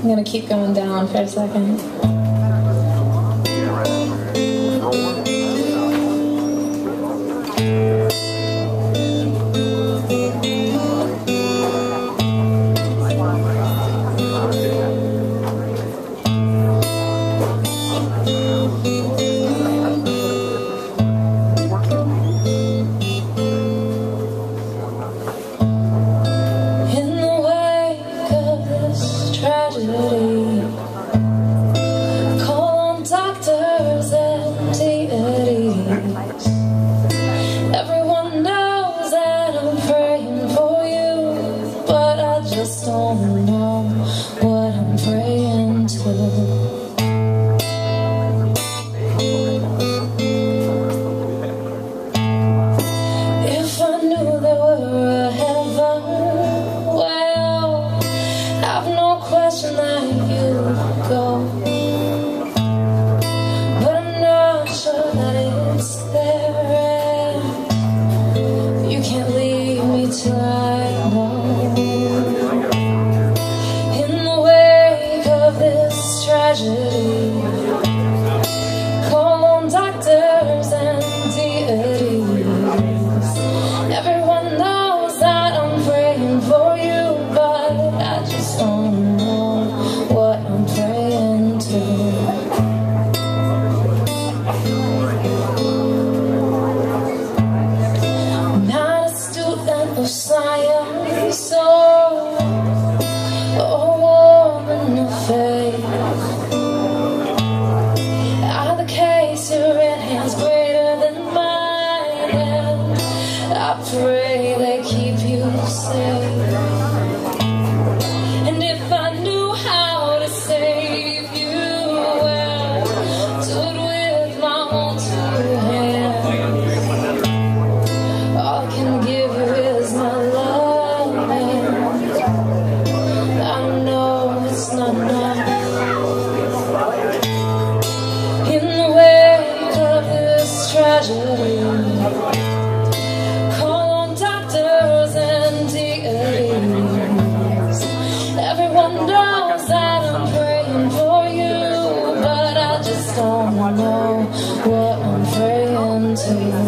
I'm gonna keep going down for a second. Call on doctors and DAs. Everyone knows that I'm praying for you, but I just don't know what I'm praying to.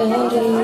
underneath.